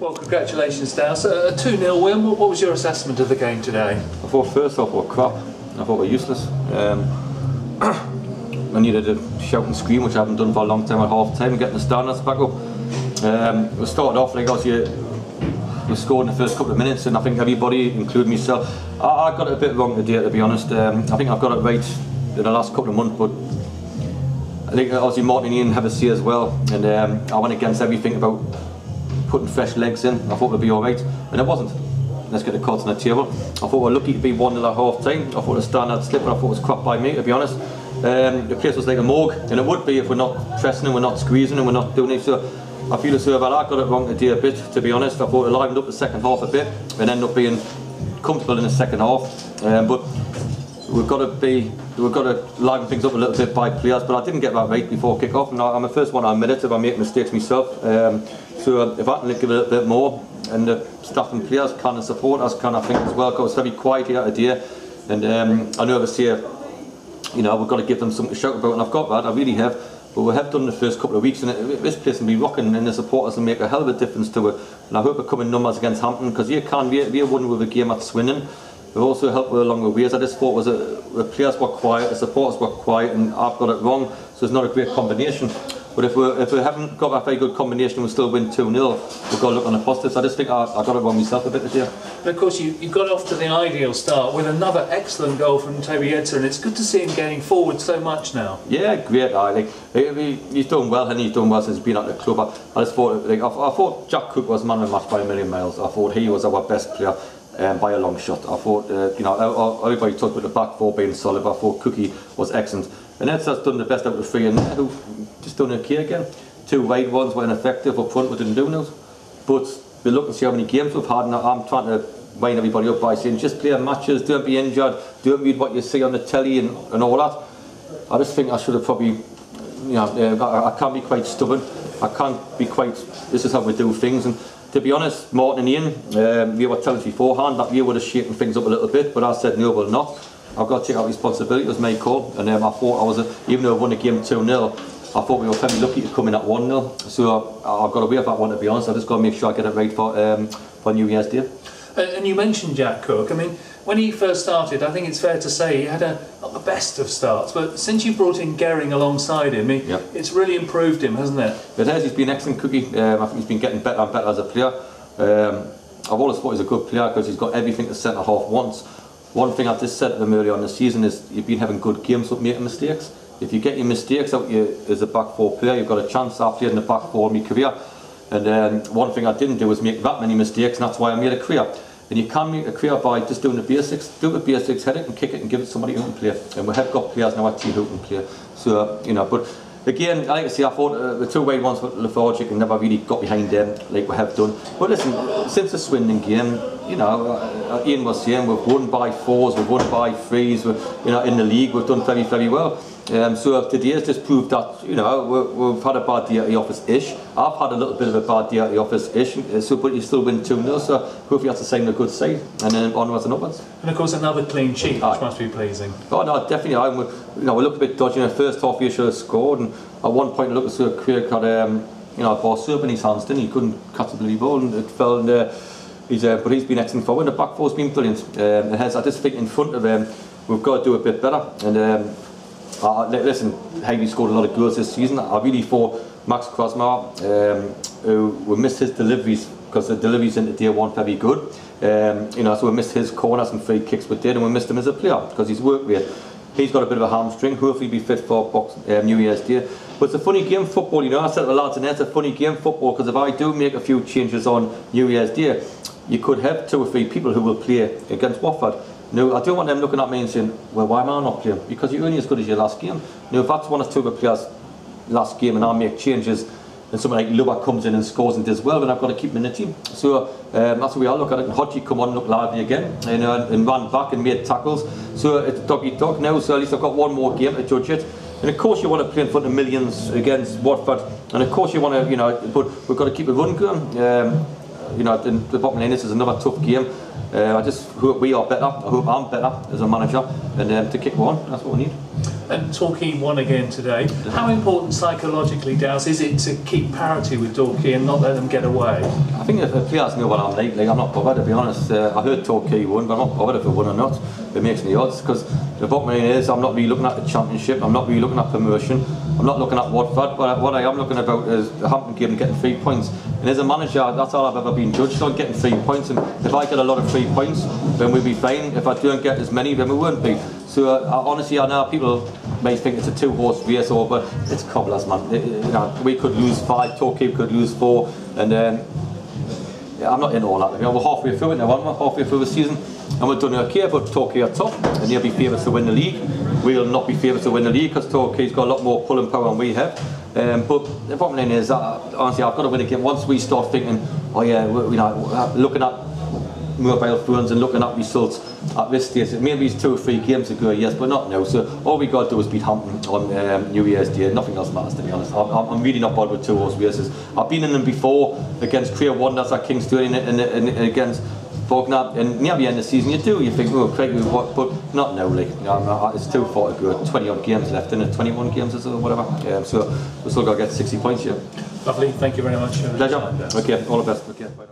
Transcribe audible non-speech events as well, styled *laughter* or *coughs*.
Well, congratulations, Dowse. A 2 0 win. What was your assessment of the game today? I thought first off, we were crap. I thought we were useless. Um, *coughs* I needed to shout and scream, which I haven't done for a long time at half time, getting the standards back up. Um, we started off like obviously we scored in the first couple of minutes, and I think everybody, including myself, I, I got it a bit wrong today, to be honest. Um, I think I've got it right in the last couple of months, but I think obviously Martin and Ian have a say as well, and um, I went against everything about putting fresh legs in. I thought we'd be all right, and it wasn't. Let's get the cards on the table. I thought we were lucky to be one 0 at half time. I thought the standard slip, but I thought it was crap by me, to be honest. Um, the place was like a morgue, and it would be if we're not pressing and we're not squeezing and we're not doing it. So I feel as though I got it wrong today a bit, to be honest. I thought it livened up the second half a bit and ended up being comfortable in the second half. Um, but we've got to be, we've got to liven things up a little bit by players. But I didn't get that right before kick off, and I'm the first one I admit it if I make mistakes myself. Um, uh, if I can give a bit more, and the staff and players can and support us can, I think as well. Because it's very quiet here today, and um, I know this year you know, we've got to give them something to shout about, and I've got that. I really have. But we have done the first couple of weeks, and it, this place will be rocking, and the supporters will make a hell of a difference to it. And I hope we come in numbers against Hampton, because you can, we, we won with a game at Swindon. We've also helped along the ways. I just thought was a, the players were quiet, the supporters were quiet, and I've got it wrong. So it's not a great combination. But if we if we haven't got a very good combination, we still win 2 0. We've got to look on the positives. I just think I, I got it wrong myself a bit today. And of course, you, you got off to the ideal start with another excellent goal from Toby Edser, and it's good to see him getting forward so much now. Yeah, great. I like he, he's done well, and he's done well since he's been at the club. I, I just thought like, I, I thought Jack Cook was man of the match by a million miles. I thought he was our best player. Um, by a long shot. I thought, uh, you know, everybody talked about the back four being solid, but I thought Cookie was excellent. And Ed's done the best out of the three, and who just done okay again. Two wide ones were ineffective up front, we didn't do those. But we look and see how many games we've had, and I'm trying to wind everybody up by saying just play matches, don't be injured, don't read what you see on the telly and, and all that. I just think I should have probably, you know, uh, I, I can't be quite stubborn. I can't be quite, this is how we do things. And to be honest, Martin and Ian, um, we were telling beforehand that we would have shaken things up a little bit, but I said no, we'll not. I've got to take out responsibility, it was my call, and um, I thought I was, a, even though I won the game 2-0, I thought we were fairly lucky to come in at 1-0, so I, I've got away with that one to be honest, I've just got to make sure I get it right for, um, for New Year's Day. And you mentioned Jack Cook, I mean, when he first started, I think it's fair to say he had a, not the best of starts, but since you brought in Gehring alongside him, he, it's really improved him, hasn't it? It has, he's been excellent Cookie, um, I think he's been getting better and better as a player. Um, I've always thought he's a good player because he's got everything the centre half wants. One thing I just said to them earlier on the season is you've been having good games but making mistakes. If you get your mistakes out you, as a back four player, you've got a chance after in the back four in my career. And um, one thing I didn't do was make that many mistakes, and that's why I made a career. And you can career by just doing the basics. Do the basics, hit it and kick it and give it to somebody who can play. And we have got players now team who can play. So, uh, you know, but again, like I say, I thought uh, the two way ones were lethargic and never really got behind them like we have done. But listen, since the Swindon game, you know, uh, Ian was saying we've won by fours, we've won by threes, we're, you know, in the league we've done very, very well. Um, so today has just proved that, you know, we have had a bad day at the office-ish. I've had a little bit of a bad day at the office-ish, uh, so, but you still win 2-0, so hopefully that's the same a good side, and then onwards and upwards. And of course another clean sheet, which Aye. must be pleasing. Oh no, definitely. I, you know, we looked a bit dodgy in the first half, we should have scored, and at one point it looked as though Craig had, um, you know, a ball serve in his hands, didn't he? He couldn't catch the ball, and it fell in there. He's, uh, but he's been excellent forward. The back four's been brilliant. Um, and has, I just think in front of him, we've got to do a bit better. And um, uh, listen, Havey scored a lot of goals this season. I really thought Max Kretzschmar, um, who we missed his deliveries because the deliveries into day one very good. Um, you know, so we missed his corners and free kicks we did, and we missed him as a player because he's work rate. He's got a bit of a hamstring. Hopefully, be fit for box, um, New Year's Day. But it's a funny game football. You know, I said to the lads, and it's a funny game football because if I do make a few changes on New Year's Day, you could have two or three people who will play against Watford no, I don't want them looking at me and saying, well, why am I not playing? Because you're only as good as your last game. Now, if that's one or two of the players' last game and I make changes, and someone like Luba comes in and scores and does well, then I've got to keep him in the team. So um, that's the way I look at it. And Hodgie come on, look lively again, and, uh, and ran back and made tackles. So it's dog eat dog now. So at least I've got one more game to judge it. And of course you want to play in front of millions against Watford. And of course you want to, you know, but we've got to keep a run going. Um, you know, the bottom line is, is another tough game. Uh, I just hope we are better. I hope I'm better as a manager, and um, to kick on. That's what we need. And Torquay won again today. How important psychologically, Dowse, is it to keep parity with Torquay and not let them get away? I think if the players me what I'm like I'm not bothered to be honest. Uh, I heard Torquay won, but I'm not bothered if they won or not. It makes me odds because the bottom line is I'm not really looking at the championship. I'm not really looking at promotion. I'm not looking at Watford. But what I am looking about is the Hampton game and getting three points. And as a manager, that's all I've ever been judged on, getting three points. And if I get a lot of three points, then we'll be fine. If I don't get as many, then we won't be. So uh, honestly, I know people may think it's a two-horse race, or but it's cobblers, man. It, you know, we could lose five, Torquay could lose four, and um, yeah, I'm not in all that. You know, we're halfway through it now, aren't we? Halfway through the season, and we're done okay. But Torquay are top, and they'll be favourites to win the league. We'll not be favourites to win the league because Torquay's got a lot more pulling power than we have. Um, but the line is, uh, honestly, I've got to win a game. Once we start thinking, oh yeah, you know, looking at mobile phones and looking at results at this stage. Maybe it's two or three games ago, yes, but not now. So all we got to do is beat Hampton on um, New Year's Day. Nothing else matters, to be honest. I'm, I'm really not bothered with two horse races. I've been in them before against Crea Wonders at and, and, and, and against Bognor, and near the end of the season you do, you think, oh, Craig, what, but not now, like, you know, it's too far to go, 20 odd games left in it, 21 games or so, whatever, um, so we've still got to get 60 points here. Lovely, thank you very much. Pleasure, okay, all the best, okay, bye.